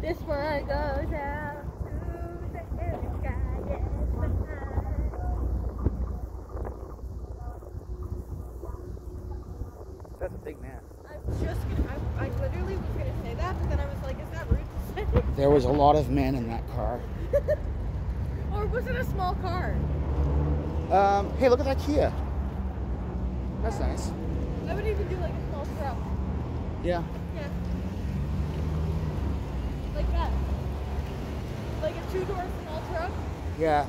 This one goes out to the Erica, yes, That's a big man. I was just gonna, I, I literally was gonna say that, but then I was like, is that rude to say? There was a lot of men in that car. or was it a small car? Um, hey, look at that Kia. That's nice. I would even do like a small truck. Yeah. Yeah. Like that. Like a two door small truck. Yeah.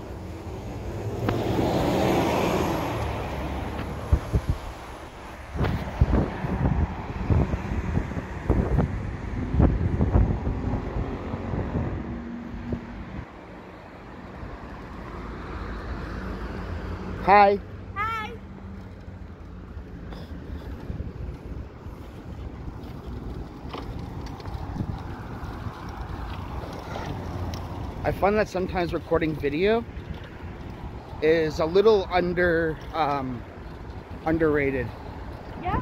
Hi. I find that sometimes recording video is a little under um, underrated. Yeah.